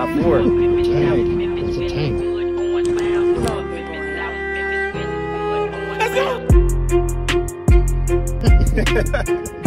top four. That's a tank.